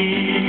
You.